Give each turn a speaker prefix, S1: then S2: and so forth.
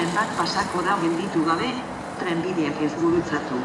S1: tren bat pasako da gelditu gabe, trenbideak ez gurutzatu.